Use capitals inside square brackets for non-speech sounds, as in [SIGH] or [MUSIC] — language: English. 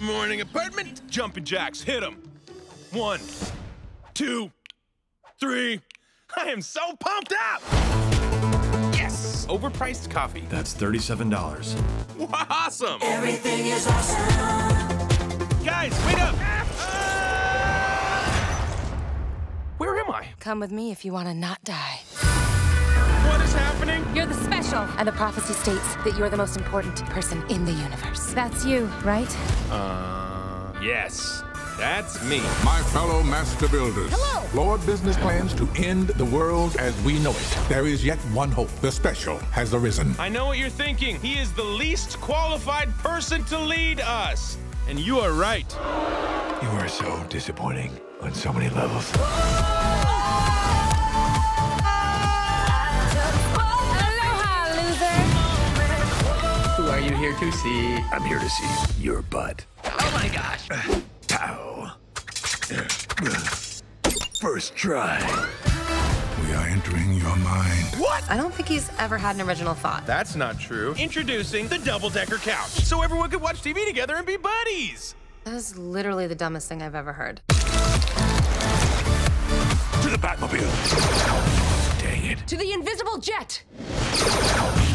Good morning, apartment. Jumping jacks, hit them. One, two, three. I am so pumped up. Yes, overpriced coffee. That's $37. Awesome. Everything is awesome. Guys, wait up. Where am I? Come with me if you want to not die. What is happening? You're the special. And the prophecy states that you're the most important person in the universe. That's you, right? Uh, yes, that's me. My fellow master builders. Hello. Lord business plans to end the world as we know it. There is yet one hope. The special has arisen. I know what you're thinking. He is the least qualified person to lead us. And you are right. You are so disappointing on so many levels. You here to see? I'm here to see your butt. Oh my gosh. [SIGHS] Ow. First try. We are entering your mind. What? I don't think he's ever had an original thought. That's not true. Introducing the double decker couch, so everyone could watch TV together and be buddies. That is literally the dumbest thing I've ever heard. To the Batmobile. Dang it. To the invisible jet! Dang it.